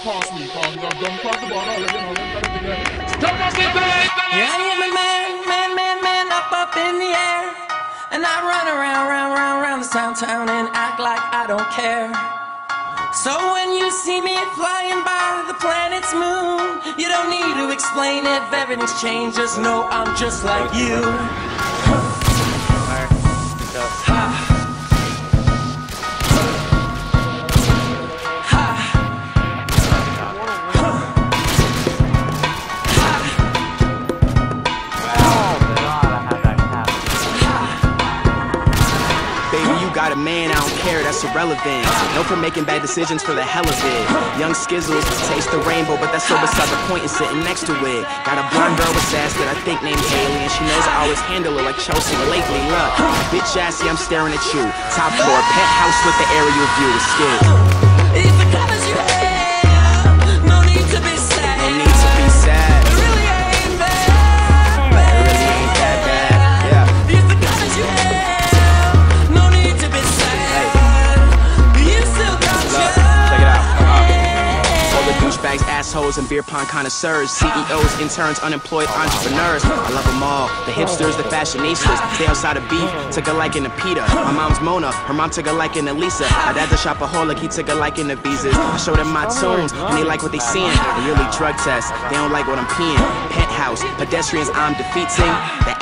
past weekend. I've done quite a lot already. You know, them kind of thing there. Stop us Yeah, I am a man, man, man, man, up, up in the air. And I run around, round, round, round this town, town and act like I don't care. So when you see me flying by the planet's moon, you don't need to explain if everything's changed. Just know I'm just like you. Baby, got a man, I don't care, that's irrelevant. No for making bad decisions for the hell of it. Young Skizzles, taste the rainbow, but that's so beside the point and sitting next to it. Got a blonde girl with sass that I think named Haley, and she knows I always handle her like Chelsea. Lately, look, bitch assy, I'm staring at you. Top floor, penthouse with the aerial view, it's douchebags, assholes, and beer pong connoisseurs, CEOs, interns, unemployed entrepreneurs. I love them all. The hipsters, the fashionistas, stay outside of beef. Took a liking to Peter. My mom's Mona, her mom took a liking to Lisa. My dad's a shopaholic, he took a liking to visas. I show them my tunes, and they like what they seeing. The yearly drug test, they don't like what I'm peeing. Penthouse, pedestrians I'm defeating. The